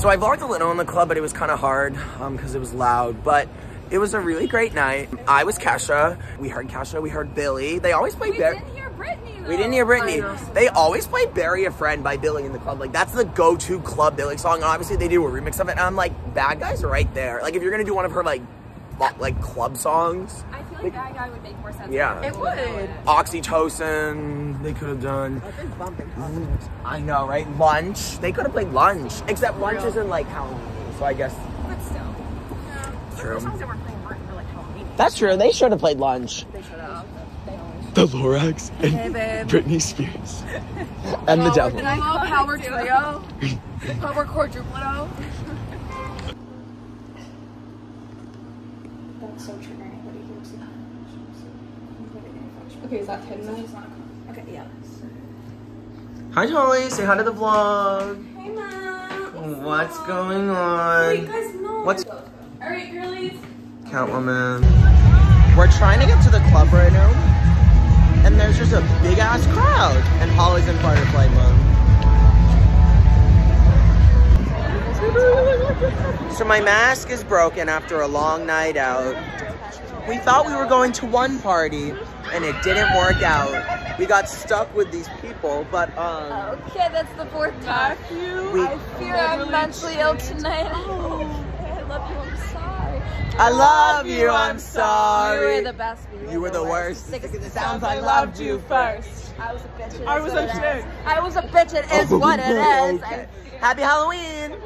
So I vlogged a little in the club, but it was kind of hard um, because it was loud. But it was a really great night. I was Kesha. We heard Kesha. We heard Billie. They always play We didn't hear Britney though. We didn't hear Britney. They always play "Bury a Friend" by Billie in the club. Like that's the go-to club Billie song. And obviously they do a remix of it. And I'm like, Bad Guys are right there. Like if you're gonna do one of her like, like club songs, I feel like that guy would make more sense. Yeah. It would. Oxytocin, they could have done. I know, right? Lunch. They could have played Lunch. Except Lunch isn't like Halloween, so I guess But still. true. Songs that we're playing weren't for like Halloween. That's true. They should have played Lunch. They should have. The Lorax and Hey. Britney Spears and the devil. Hello, Power Trio. Power Quadruplo. That's so triggering, but he keeps it. Okay, is that 10 minutes? Okay, yeah. Hi, Tolly. Say hi to the vlog. Hey, Mom. What's going on? Wait, guys, no. What's Alright, girlies. Catwoman? We're trying to get to the club right now, and there's just a big ass crowd, and Holly's in butterfly mode. So my mask is broken after a long night out. We thought we were going to one party, and it didn't work out. We got stuck with these people, but um, Okay, that's the fourth time. we. I fear I'm mentally ill tonight. I love you, I'm sorry. I love you. I'm sorry. You were the best. but You were the worst. Sick as It sounds I loved you first. I was a bitch. I was a it chick. I was a bitch. It is what it is. Okay. Happy Halloween.